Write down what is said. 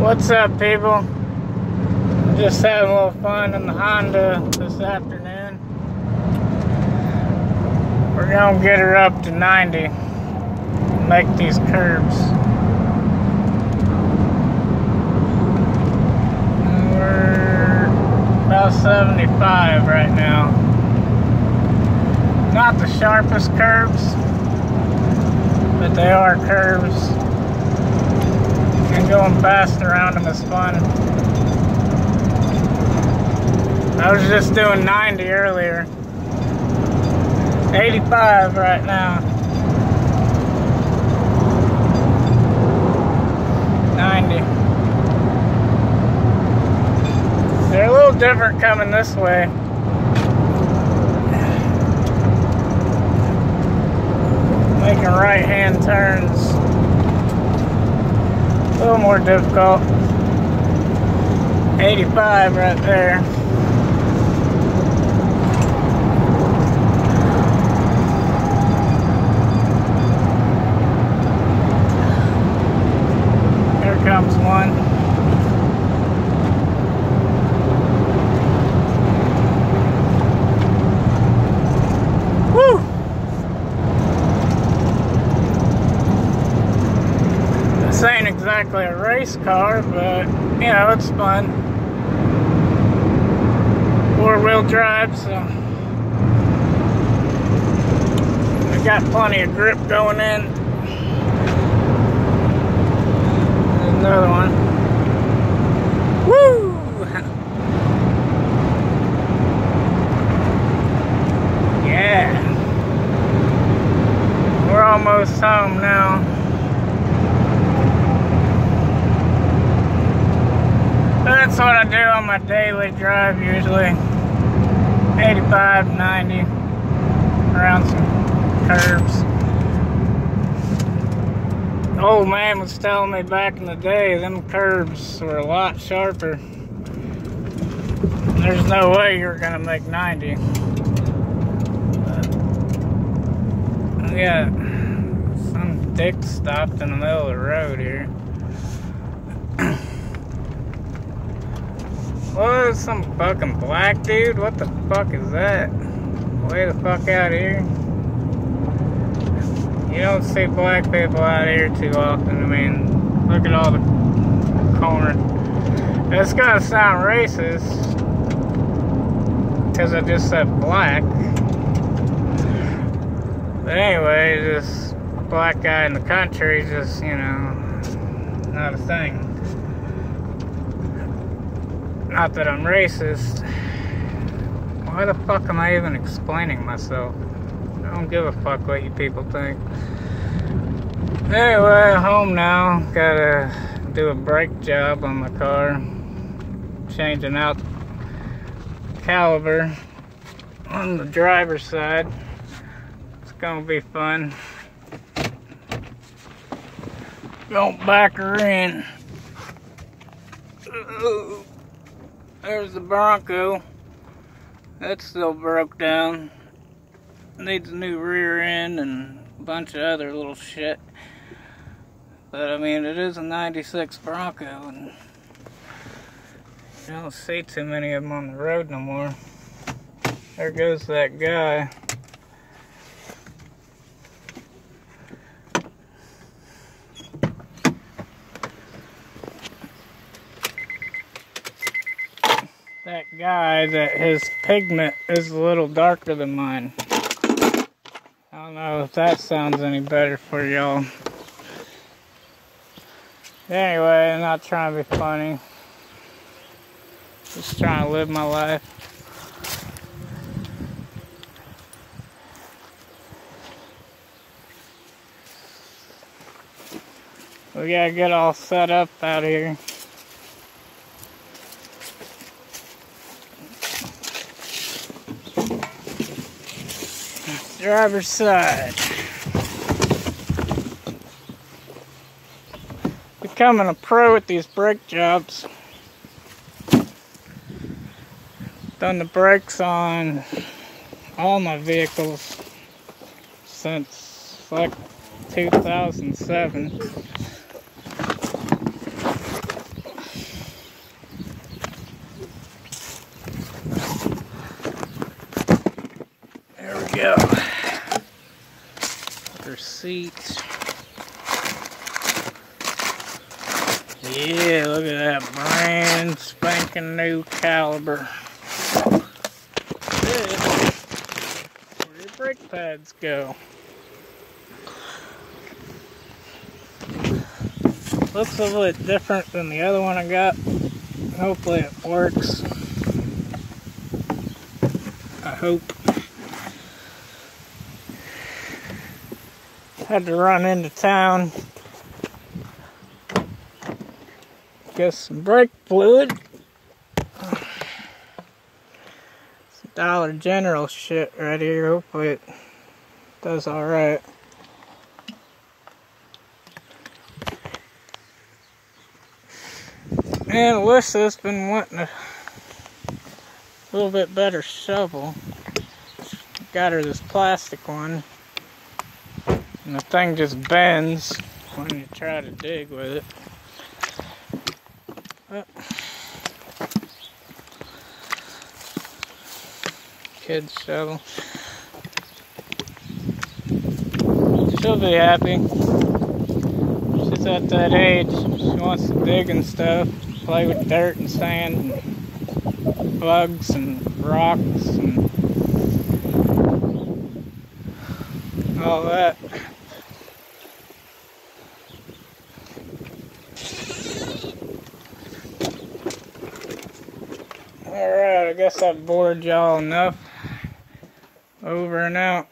What's up, people? Just having a little fun in the Honda this afternoon. We're gonna get her up to 90. Make these curves. We're about 75 right now. Not the sharpest curves, but they are curves. And going fast around them is fun. I was just doing 90 earlier. 85 right now. 90. They're a little different coming this way. Making right hand turns. A little more difficult. 85 right there. Here comes one. Woo! This ain't exactly a race car, but you know, it's fun. Four wheel drive, so I got plenty of grip going in. Another one. Woo! Yeah. We're almost home now. That's what I do on my daily drive usually. 85, 90, around some curves. The old man was telling me back in the day, them curves were a lot sharper. There's no way you're gonna make 90. But, yeah, some dick stopped in the middle of the road here. What? Some fucking black dude? What the fuck is that? Way the fuck out here. You don't see black people out here too often. I mean, look at all the corner. It's gonna sound racist because I just said black. But anyway, this black guy in the country just, you know, not a thing. Not that I'm racist. Why the fuck am I even explaining myself? I don't give a fuck what you people think. Anyway, home now. Gotta do a brake job on my car. Changing out caliber on the driver's side. It's gonna be fun. Don't back her in. There's the Bronco. That's still broke down. Needs a new rear end and a bunch of other little shit. But I mean, it is a 96 Bronco and you don't see too many of them on the road no more. There goes that guy. that guy that his pigment is a little darker than mine. I don't know if that sounds any better for y'all. Anyway, I'm not trying to be funny. Just trying to live my life. We gotta get all set up out here. Driver's side. Becoming a pro at these brake jobs. Done the brakes on all my vehicles since like 2007. Yeah, look at that brand spanking new caliber. This where your brake pads go. Looks a little bit different than the other one I got. Hopefully it works. I hope. Had to run into town. Get some brake fluid. Some Dollar General shit right here. Hopefully it does alright. And Alyssa's been wanting a little bit better shovel. Got her this plastic one. And the thing just bends when you try to dig with it. Kid's shovel. She'll be happy. She's at that age. She wants to dig and stuff play with dirt and sand and bugs and rocks and all that. Alright, I guess I've bored y'all enough. Over and out.